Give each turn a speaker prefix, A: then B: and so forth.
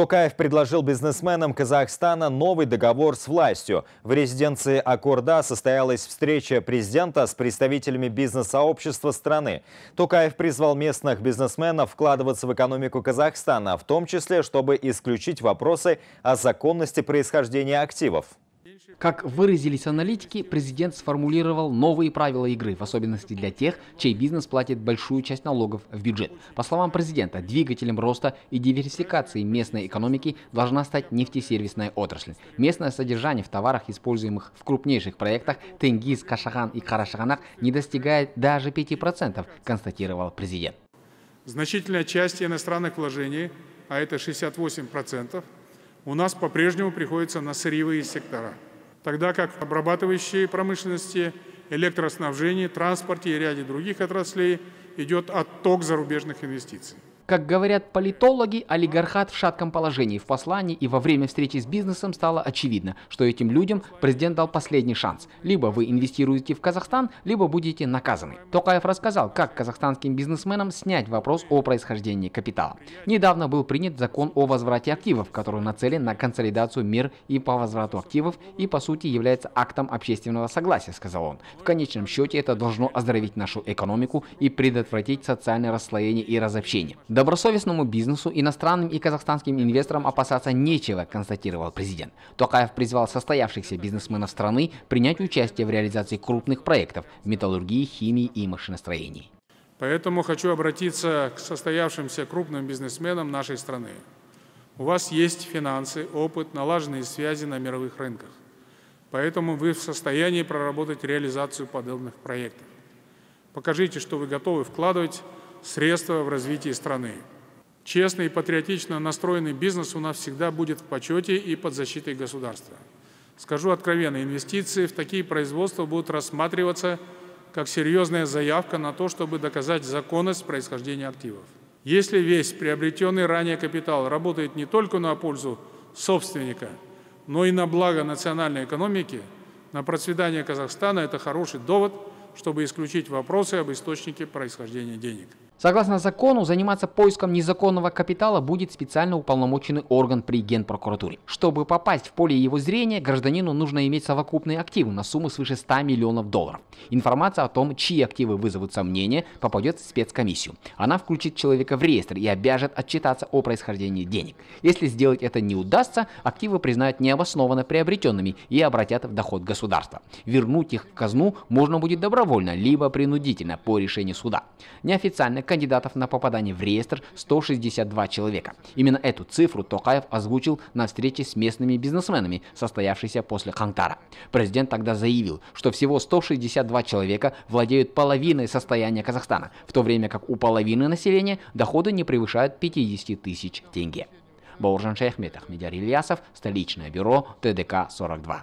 A: Токаев предложил бизнесменам Казахстана новый договор с властью. В резиденции Аккорда состоялась встреча президента с представителями бизнес-сообщества страны. Токаев призвал местных бизнесменов вкладываться в экономику Казахстана, в том числе, чтобы исключить вопросы о законности происхождения активов.
B: Как выразились аналитики, президент сформулировал новые правила игры, в особенности для тех, чей бизнес платит большую часть налогов в бюджет. По словам президента, двигателем роста и диверсификации местной экономики должна стать нефтесервисная отрасль. Местное содержание в товарах, используемых в крупнейших проектах Тенгиз, Кашаган и Карашаганах, не достигает даже 5%, констатировал президент.
C: Значительная часть иностранных вложений, а это 68%, у нас по-прежнему приходится на сырьевые сектора тогда как в обрабатывающей промышленности, электроснабжении, транспорте и ряде других отраслей идет отток зарубежных инвестиций.
B: Как говорят политологи, олигархат в шатком положении. В послании и во время встречи с бизнесом стало очевидно, что этим людям президент дал последний шанс. Либо вы инвестируете в Казахстан, либо будете наказаны. Токаев рассказал, как казахстанским бизнесменам снять вопрос о происхождении капитала. Недавно был принят закон о возврате активов, который нацелен на консолидацию мер и по возврату активов и по сути является актом общественного согласия, сказал он. В конечном счете это должно оздоровить нашу экономику и предотвратить социальное расслоение и разобщение. Добросовестному бизнесу, иностранным и казахстанским инвесторам опасаться нечего, констатировал президент. Токаев призвал состоявшихся бизнесменов страны принять участие в реализации крупных проектов металлургии, химии и машиностроении.
C: Поэтому хочу обратиться к состоявшимся крупным бизнесменам нашей страны. У вас есть финансы, опыт, налаженные связи на мировых рынках. Поэтому вы в состоянии проработать реализацию подобных проектов. Покажите, что вы готовы вкладывать средства в развитие страны. Честный и патриотично настроенный бизнес у нас всегда будет в почете и под защитой государства. Скажу откровенно, инвестиции в такие производства будут рассматриваться как серьезная заявка на то, чтобы доказать законность происхождения активов. Если весь приобретенный ранее капитал работает не только на пользу собственника, но и на благо национальной экономики, на процветание Казахстана, это хороший довод, чтобы исключить вопросы об источнике происхождения денег.
B: Согласно закону, заниматься поиском незаконного капитала будет специально уполномоченный орган при Генпрокуратуре. Чтобы попасть в поле его зрения, гражданину нужно иметь совокупные активы на сумму свыше 100 миллионов долларов. Информация о том, чьи активы вызовут сомнения, попадет в спецкомиссию. Она включит человека в реестр и обяжет отчитаться о происхождении денег. Если сделать это не удастся, активы признают необоснованно приобретенными и обратят в доход государства. Вернуть их в казну можно будет добровольно, либо принудительно по решению суда. Неофициально кандидатов на попадание в реестр 162 человека. Именно эту цифру Токаев озвучил на встрече с местными бизнесменами, состоявшейся после Хантара. Президент тогда заявил, что всего 162 человека владеют половиной состояния Казахстана, в то время как у половины населения доходы не превышают 50 тысяч тенге. Бауржан Шейхмет, Ахмедяр Ильясов, столичное бюро ТДК-42.